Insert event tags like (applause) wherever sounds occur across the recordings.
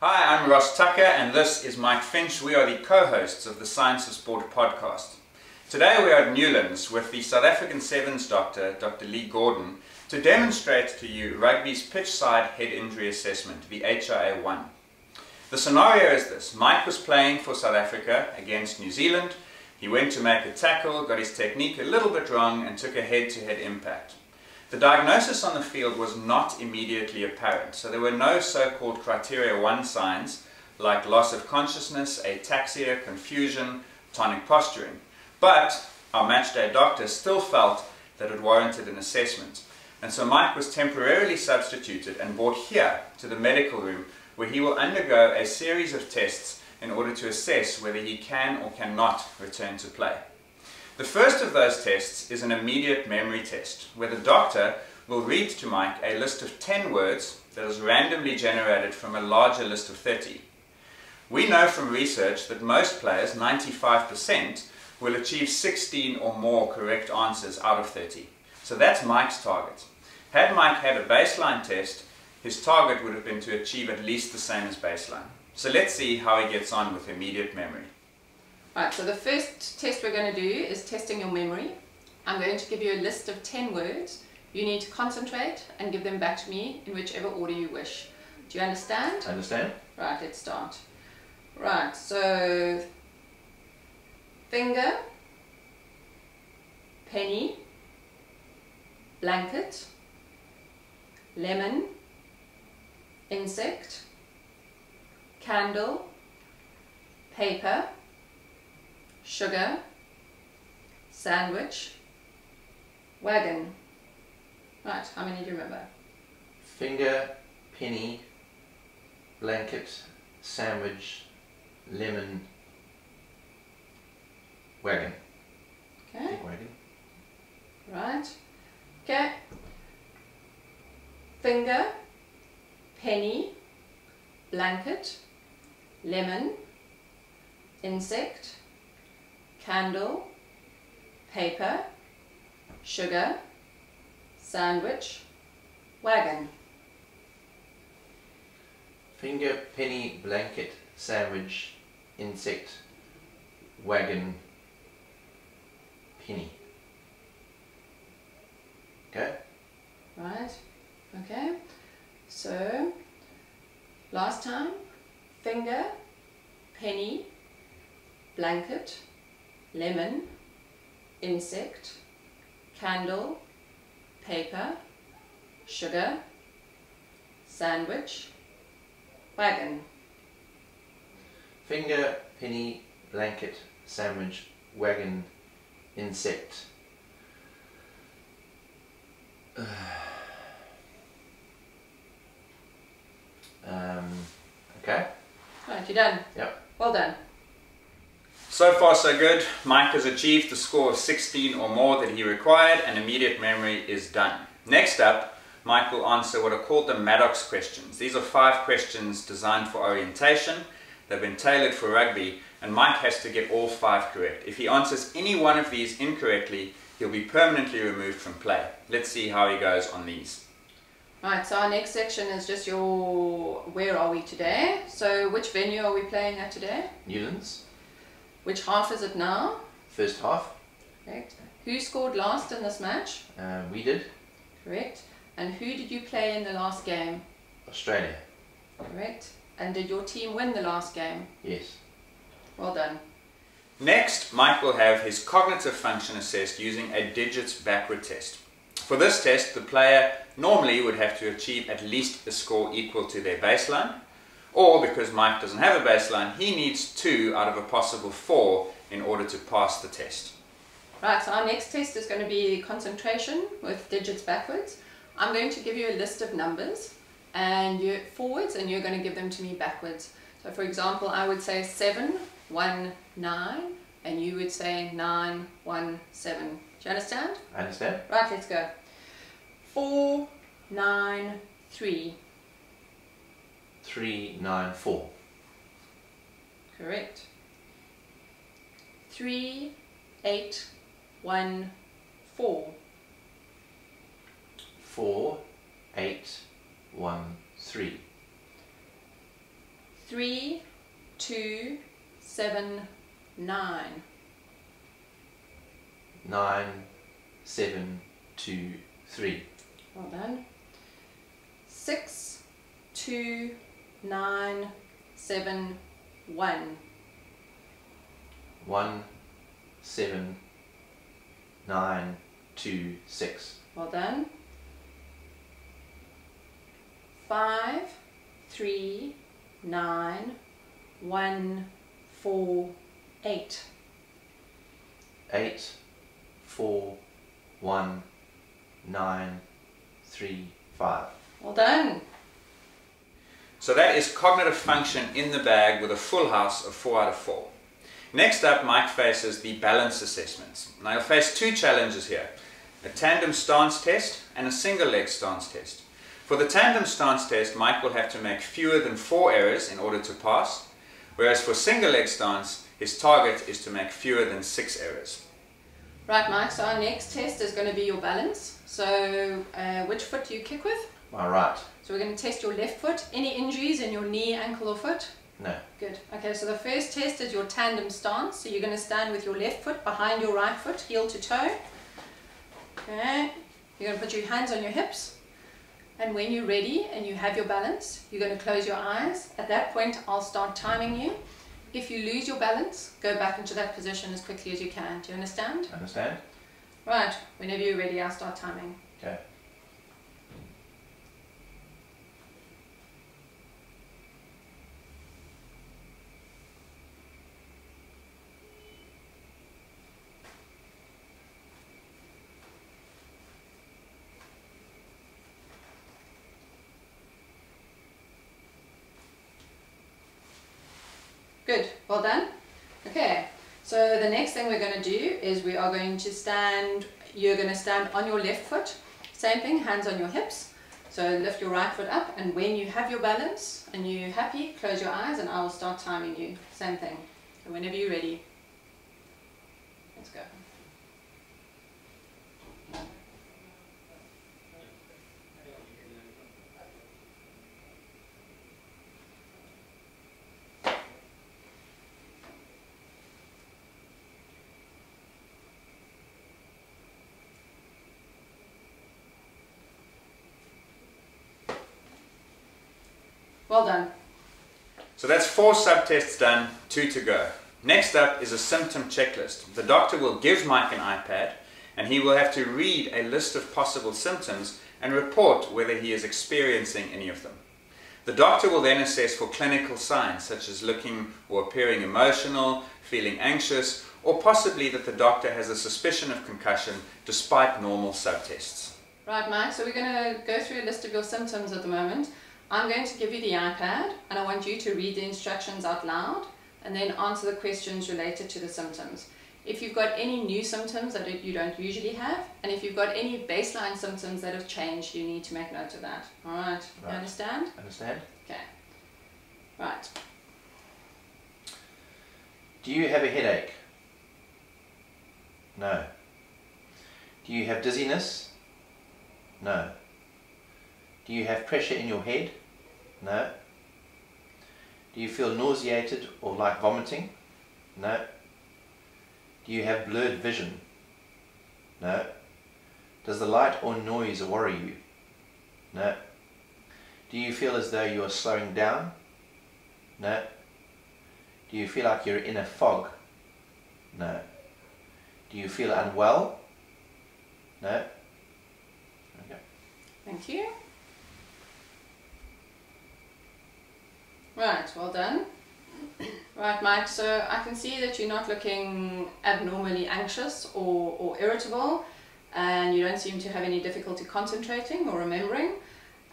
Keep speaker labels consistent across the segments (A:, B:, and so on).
A: Hi, I'm Ross Tucker and this is Mike Finch. We are the co-hosts of the Science of Sport podcast. Today we are at Newlands with the South African Sevens doctor, Dr. Leigh Gordon, to demonstrate to you rugby's pitch side head injury assessment, the HIA-1. The scenario is this. Mike was playing for South Africa against New Zealand. He went to make a tackle, got his technique a little bit wrong and took a head-to-head -head impact. The diagnosis on the field was not immediately apparent, so there were no so-called criteria 1 signs like loss of consciousness, ataxia, confusion, tonic posturing. But our matchday doctor still felt that it warranted an assessment. And so Mike was temporarily substituted and brought here to the medical room where he will undergo a series of tests in order to assess whether he can or cannot return to play. The first of those tests is an immediate memory test, where the doctor will read to Mike a list of 10 words that is randomly generated from a larger list of 30. We know from research that most players, 95%, will achieve 16 or more correct answers out of 30. So that's Mike's target. Had Mike had a baseline test, his target would have been to achieve at least the same as baseline. So let's see how he gets on with immediate memory.
B: Right, so the first test we're going to do is testing your memory. I'm going to give you a list of 10 words. You need to concentrate and give them back to me in whichever order you wish. Do you understand?
C: I understand.
B: Right, let's start. Right, so finger, penny, blanket, lemon, insect, candle, paper, sugar, sandwich, wagon. Right, how many do you remember?
C: Finger, penny, blanket, sandwich, lemon, wagon.
B: Okay.
C: wagon.
B: Right. Okay. Finger, penny, blanket, lemon, insect, candle, paper, sugar, sandwich, wagon.
C: Finger, penny, blanket, sandwich, insect, wagon, penny. Okay?
B: Right, okay. So, last time, finger, penny, blanket, lemon, insect, candle, paper, sugar, sandwich, wagon.
C: Finger, penny, blanket, sandwich, wagon, insect. (sighs) um, okay.
B: Right, you're done?
C: Yep.
B: Well done.
A: So far so good. Mike has achieved the score of 16 or more that he required and immediate memory is done. Next up, Mike will answer what are called the Maddocks questions. These are five questions designed for orientation. They've been tailored for rugby and Mike has to get all five correct. If he answers any one of these incorrectly, he'll be permanently removed from play. Let's see how he goes on these.
B: Right, so our next section is just your where are we today? So which venue are we playing at today?
C: Newlands.
B: Which half is it now?
C: First half.
B: Correct. Who scored last in this match?
C: Uh, we did.
B: Correct. And who did you play in the last game?
C: Australia.
B: Correct. And did your team win the last game?
C: Yes.
B: Well done.
A: Next, Mike will have his cognitive function assessed using a digits backward test. For this test, the player normally would have to achieve at least a score equal to their baseline, or because Mike doesn't have a baseline, he needs two out of a possible four in order to pass the test.
B: Right, so our next test is going to be concentration with digits backwards. I'm going to give you a list of numbers and you forwards and you're going to give them to me backwards. So for example, I would say 7, 1, 9 and you would say 9, 1, 7. Do you understand?
C: I understand.
B: Right, let's go. 4, 9, 3.
C: 394.
B: Correct. 3, 8, 1, 4.
C: 4, 8, 1, 3.
B: three, two, seven, nine.
C: Nine, seven, two, three.
B: Well done. Six, two, nine, seven, one.
C: One, seven, nine, two, six.
B: Well done. Five, three, nine, one, four, eight.
C: Eight, four, one, nine, three, five.
B: Well done.
A: So that is cognitive function in the bag with a full house of 4 out of 4. Next up, Mike faces the balance assessments. Now you'll face two challenges here, a tandem stance test and a single leg stance test. For the tandem stance test, Mike will have to make fewer than four errors in order to pass, whereas for single leg stance, his target is to make fewer than six errors.
B: Right, Mike, so our next test is going to be your balance. So, uh, which foot do you kick with?
C: My right.
B: So, we're going to test your left foot. Any injuries in your knee, ankle, or foot?
C: No.
B: Good. Okay, so the first test is your tandem stance. So, you're going to stand with your left foot behind your right foot, heel to toe. Okay, you're going to put your hands on your hips. And when you're ready and you have your balance, you're going to close your eyes. At that point, I'll start timing you. If you lose your balance, go back into that position as quickly as you can. Do you understand?
C: Understand?
B: Right, whenever you're ready, I'll start timing.
C: Okay.
B: Good, well done. Okay, so the next thing we're going to do is we are going to stand, you're going to stand on your left foot. Same thing, hands on your hips. So lift your right foot up and when you have your balance and you're happy, close your eyes and I will start timing you. Same thing. Whenever you're ready. Let's go. Well done.
A: So that's four subtests done, two to go. Next up is a symptom checklist. The doctor will give Mike an iPad and he will have to read a list of possible symptoms and report whether he is experiencing any of them. The doctor will then assess for clinical signs such as looking or appearing emotional, feeling anxious, or possibly that the doctor has a suspicion of concussion despite normal subtests.
B: Right, Mike, so we're going to go through a list of your symptoms at the moment. I'm going to give you the iPad and I want you to read the instructions out loud and then answer the questions related to the symptoms. If you've got any new symptoms that you don't usually have, and if you've got any baseline symptoms that have changed, you need to make note of that. All right,
C: Right.
B: you understand?
C: Understand?
B: Okay. Right.
C: Do you have a headache? No. Do you have dizziness? No. Do you have pressure in your head? No. Do you feel nauseated or like vomiting? No. Do you have blurred vision? No. Does the light or noise worry you? No. Do you feel as though you are slowing down? No. Do you feel like you're in a fog? No. Do you feel unwell? No. Okay.
B: Thank you. Right, well done. Right, Mike, so I can see that you're not looking abnormally anxious or, or irritable, and you don't seem to have any difficulty concentrating or remembering,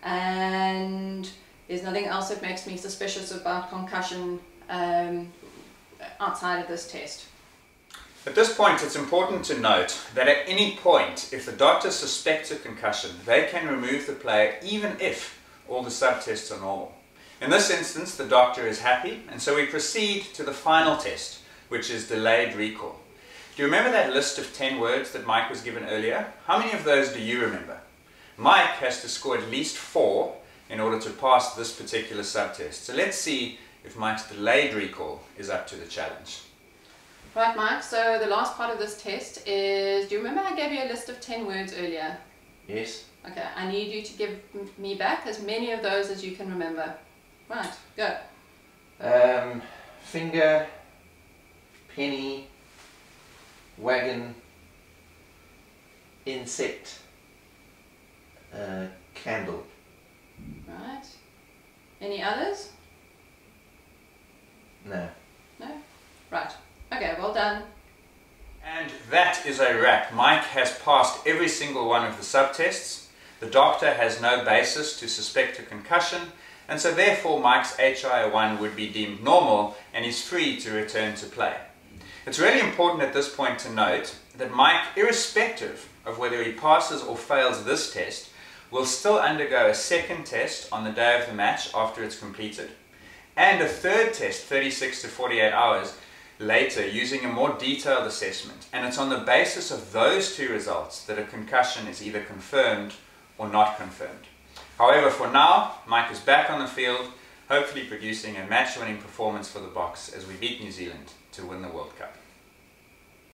B: and there's nothing else that makes me suspicious about concussion um, outside of this test.
A: At this point, it's important to note that at any point, if the doctor suspects a concussion, they can remove the player even if all the subtests are normal. In this instance, the doctor is happy, and so we proceed to the final test, which is delayed recall. Do you remember that list of 10 words that Mike was given earlier? How many of those do you remember? Mike has to score at least four in order to pass this particular subtest. So let's see if Mike's delayed recall is up to the challenge.
B: Right, Mike, so the last part of this test is do you remember I gave you a list of 10 words earlier?
C: Yes.
B: Okay, I need you to give me back as many of those as you can remember. Right, go.
C: Um, finger, penny, wagon, insect, uh, candle.
B: Right. Any others?
C: No.
B: No? Right. Okay, well done.
A: And that is a wrap. Mike has passed every single one of the subtests. The doctor has no basis to suspect a concussion, and so therefore Mike's HIA1 would be deemed normal and is free to return to play. It's really important at this point to note that Mike, irrespective of whether he passes or fails this test, will still undergo a second test on the day of the match after it's completed, and a third test 36 to 48 hours later using a more detailed assessment. And it's on the basis of those two results that a concussion is either confirmed or not confirmed. However, for now, Mike is back on the field, hopefully producing a match winning performance for the Boks as we beat New Zealand to win the World Cup.